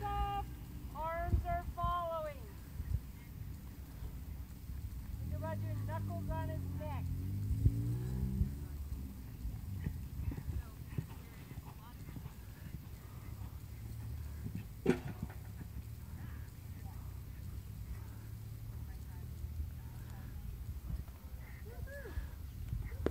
soft, arms are following. Think about doing knuckles on his neck.